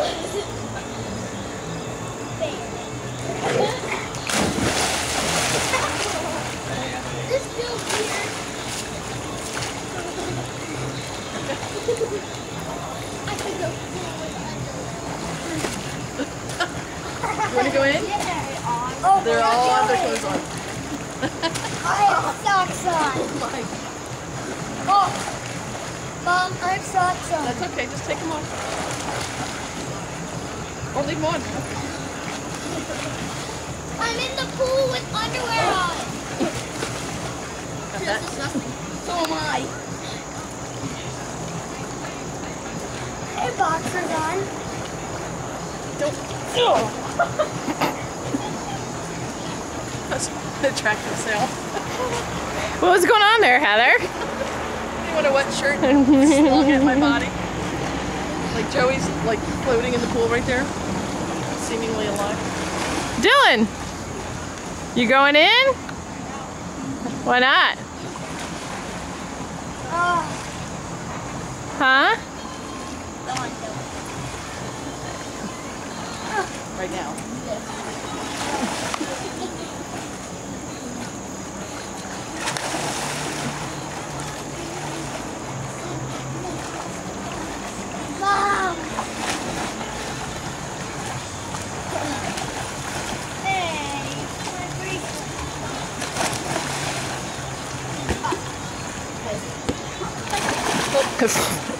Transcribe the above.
you want to go in? Oh, They're all on clothes on. I have socks on. Oh, oh. Mom, I have socks on. That's okay. Just take them off. Or leave them. I'm in the pool with underwear on. Got that? disgusting. So am I. Hey, boxers on. That's an attractive sale. What was going on there, Heather? You want a wet shirt slung at my body? Like Joey's like floating in the pool right there, seemingly alive. Dylan, you going in? Why not? Oh, Huh? don't want. Right now. because